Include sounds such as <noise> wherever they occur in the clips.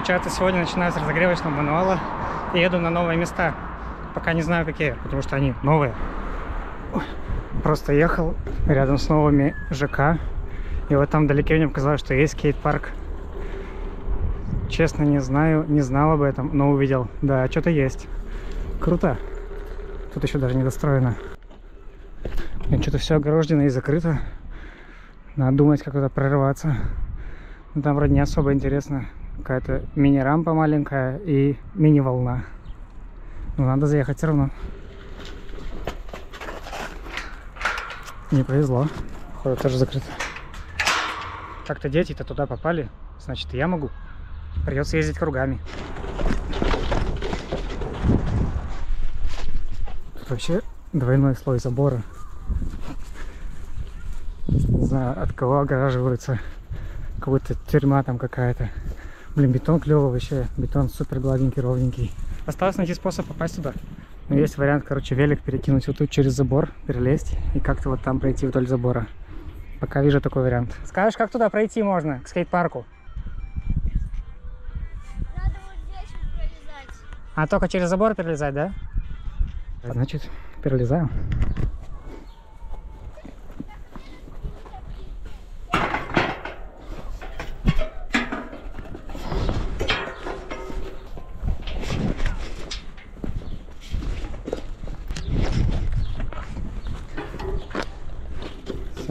Получается, сегодня начинаю с разогревочного мануала и еду на новые места. Пока не знаю какие, потому что они новые. Просто ехал рядом с новыми ЖК. И вот там вдалеке мне показалось, что есть скейт-парк. Честно, не знаю, не знал об этом, но увидел. Да, что-то есть. Круто. Тут еще даже не достроено. Что-то все огорожено и закрыто. Надо думать, как туда прорываться. Но там вроде не особо интересно. Какая-то мини-рампа маленькая и мини-волна. Но надо заехать все равно. Не повезло. Походу тоже закрыто. Как-то дети-то туда попали. Значит, я могу. Придется ездить кругами. Тут вообще двойной слой забора. Не знаю, от кого огораживаются. Как будто тюрьма там какая-то. Блин, бетон клевый вообще. Бетон супер гладенький, ровненький. Осталось найти способ попасть туда. Но есть вариант, короче, велик перекинуть вот тут через забор, перелезть и как-то вот там пройти вдоль забора. Пока вижу такой вариант. Скажешь, как туда пройти можно, к скейт-парку? Надо вот здесь вот пролезать. А только через забор перелезать, да? Значит, перелезаю.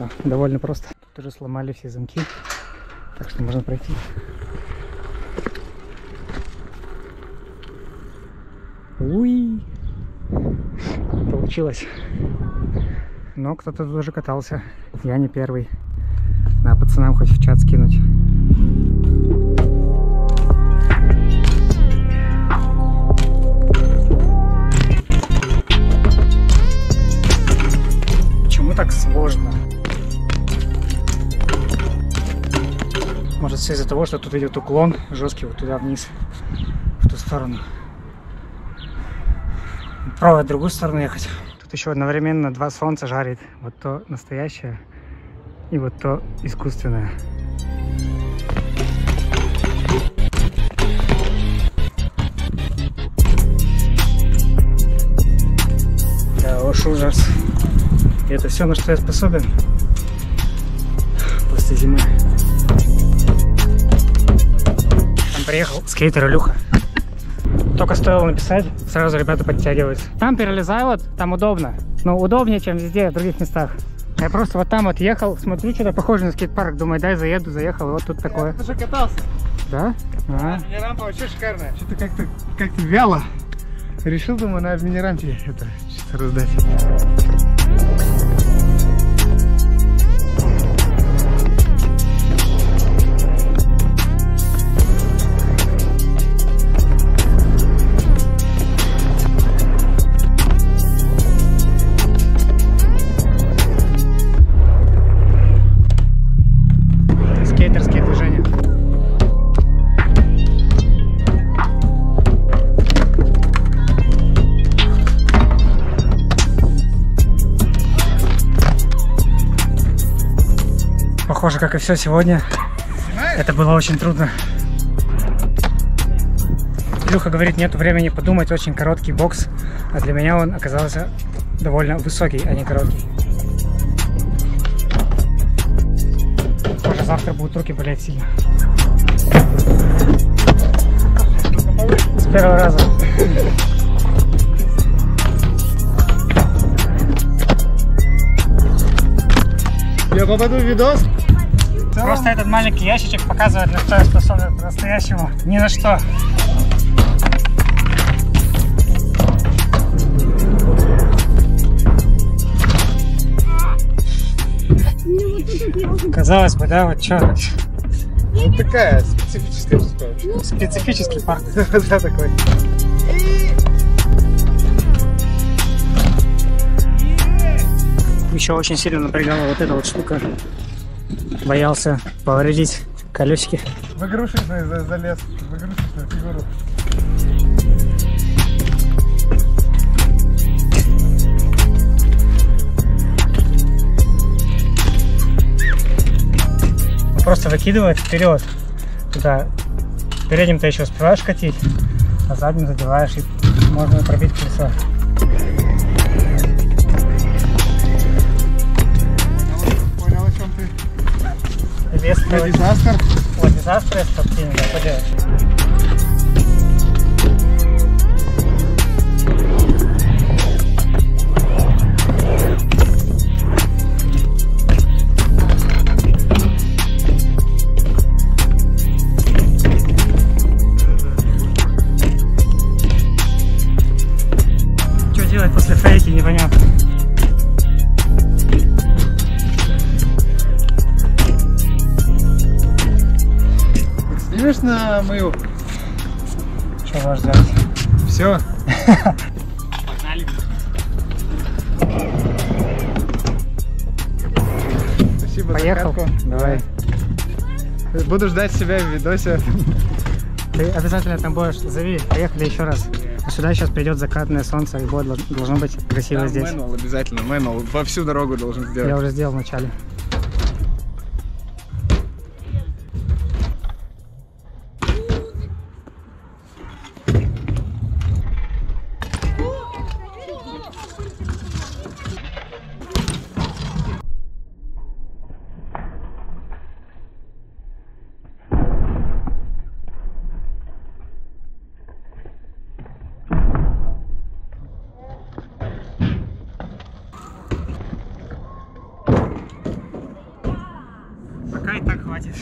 Все, довольно просто. Тут уже сломали все замки, так что можно пройти. Уи! Получилось. Но кто-то тут уже катался. Я не первый. На пацанам хоть в чат скинуть. Почему так сложно? Может все из-за того, что тут идет уклон жесткий вот туда вниз, в ту сторону. Пробовать в другую сторону ехать. Тут еще одновременно два солнца жарит. Вот то настоящее и вот то искусственное. Да уж ужас. И это все, на что я способен после зимы. Там приехал скейтер Илюха. Только стоило написать, сразу ребята подтягиваются. Там перелезай вот, там удобно. Ну, удобнее, чем везде, в других местах. Я просто вот там вот ехал, смотрю, что-то похоже на скейт-парк. Думаю, дай заеду, заехал, и вот тут такое. Ты же катался. Да? А. Мини-рампа вообще шикарная. Что-то как-то как вяло. Решил, думаю, на мини-рампе это что-то раздать. Похоже, как и все сегодня. Это было очень трудно. Илюха говорит, нет времени подумать, очень короткий бокс. А для меня он оказался довольно высокий, а не короткий. Похоже, завтра будут руки болеть сильно. С первого раза. Я попаду в видос. Просто этот маленький ящичек показывает, на что я способен по-настоящему. Ни на что. Казалось бы, да, вот что, Вот такая специфическая штука. специфический парк. <laughs> Да, такой. Еще очень сильно напрягала вот эта вот штука. Боялся повредить колесики. В игрушечный за- залез. В игрушечную фигуру. Просто выкидывает вперед туда Передним ты еще успеваешь катить, а задним задеваешь и можно пробить колесо. Твой- дизастер. Вот дизастер спортивный, поделаешь. Что делать после фейки, непонятно. На мою? Что вас ждать? Все. Спасибо Поехал. за катку. Давай. Буду ждать себя в видосе. Ты обязательно там будешь. Зови, поехали еще раз. А сюда сейчас придет закатное солнце, и будет, должно быть красиво здесь. Мэнуал обязательно, мэнуал. Во всю дорогу должен Я сделать. уже сделал вначале. Пока и так хватит.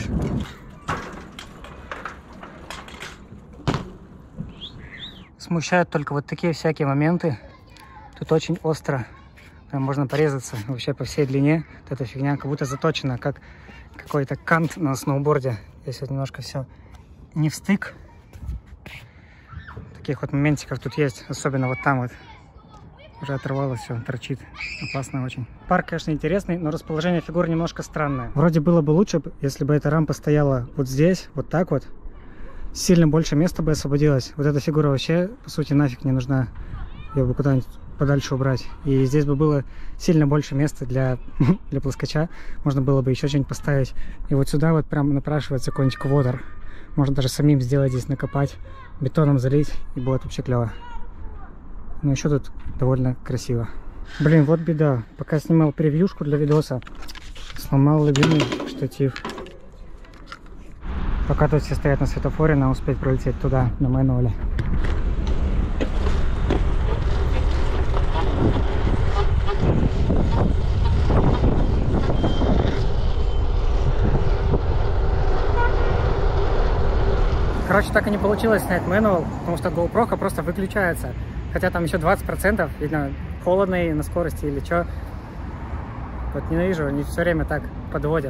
Смущают только вот такие всякие моменты. Тут очень остро. Прям можно порезаться вообще по всей длине. Вот эта фигня как будто заточена, как какой-то кант на сноуборде. Здесь вот немножко все не в стык. Таких вот моментиков тут есть, особенно вот там вот. Уже оторвалось все, торчит. Опасно очень. Парк, конечно, интересный, но расположение фигур немножко странное. Вроде было бы лучше, если бы эта рампа стояла вот здесь, вот так вот. Сильно больше места бы освободилось. Вот эта фигура вообще, по сути, нафиг не нужна. Ее бы куда-нибудь подальше убрать. И здесь бы было сильно больше места для, <laughs> для плоскоча. Можно было бы еще что-нибудь поставить. И вот сюда вот прям напрашивается какой-нибудь квотер. Можно даже самим сделать здесь, накопать, бетоном залить, и будет вообще клево. Ну, еще тут довольно красиво. Блин, вот беда. Пока снимал превьюшку для видоса, сломал любимый штатив. Пока тут все стоят на светофоре, надо успеть пролететь туда, на мануале. Короче, так и не получилось снять мануал, потому что GoPro просто выключается. Хотя там еще 20%, видно, холодно и на скорости или что. Вот ненавижу, они все время так подводят.